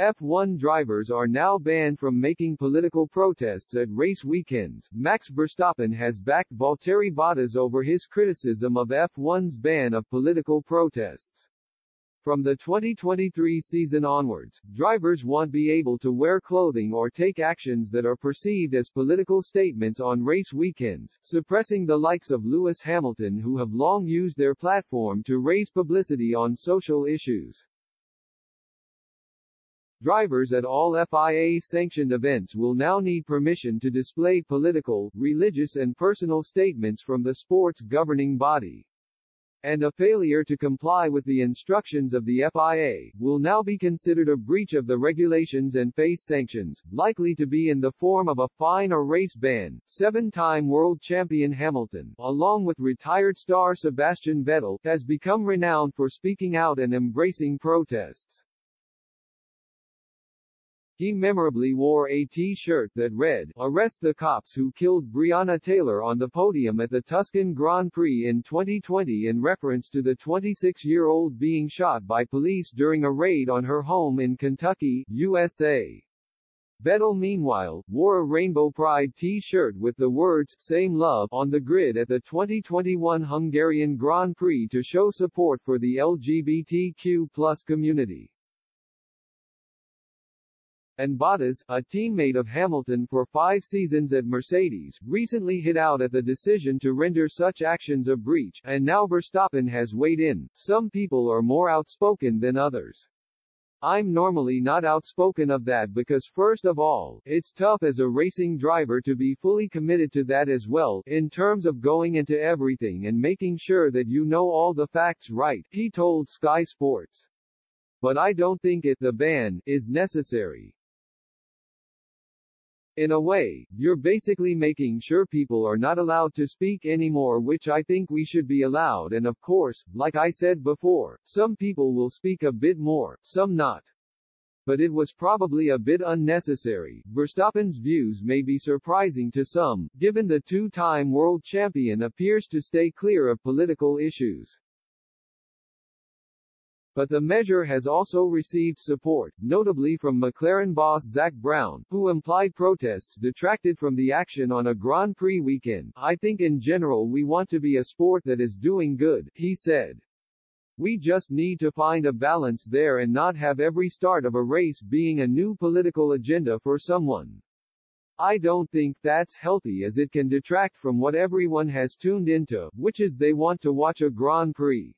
F1 drivers are now banned from making political protests at race weekends. Max Verstappen has backed Valtteri Bottas over his criticism of F1's ban of political protests. From the 2023 season onwards, drivers won't be able to wear clothing or take actions that are perceived as political statements on race weekends, suppressing the likes of Lewis Hamilton who have long used their platform to raise publicity on social issues. Drivers at all FIA-sanctioned events will now need permission to display political, religious and personal statements from the sport's governing body and a failure to comply with the instructions of the FIA, will now be considered a breach of the regulations and face sanctions, likely to be in the form of a fine or race ban. Seven-time world champion Hamilton, along with retired star Sebastian Vettel, has become renowned for speaking out and embracing protests. He memorably wore a T-shirt that read, Arrest the cops who killed Breonna Taylor on the podium at the Tuscan Grand Prix in 2020 in reference to the 26-year-old being shot by police during a raid on her home in Kentucky, USA. Vettel meanwhile, wore a Rainbow Pride T-shirt with the words, Same Love, on the grid at the 2021 Hungarian Grand Prix to show support for the LGBTQ plus community and Bottas, a teammate of Hamilton for five seasons at Mercedes, recently hit out at the decision to render such actions a breach, and now Verstappen has weighed in. Some people are more outspoken than others. I'm normally not outspoken of that because first of all, it's tough as a racing driver to be fully committed to that as well, in terms of going into everything and making sure that you know all the facts right, he told Sky Sports. But I don't think it, the ban, is necessary. In a way, you're basically making sure people are not allowed to speak anymore which I think we should be allowed and of course, like I said before, some people will speak a bit more, some not. But it was probably a bit unnecessary. Verstappen's views may be surprising to some, given the two-time world champion appears to stay clear of political issues. But the measure has also received support, notably from McLaren boss Zak Brown, who implied protests detracted from the action on a Grand Prix weekend. I think in general we want to be a sport that is doing good, he said. We just need to find a balance there and not have every start of a race being a new political agenda for someone. I don't think that's healthy as it can detract from what everyone has tuned into, which is they want to watch a Grand Prix.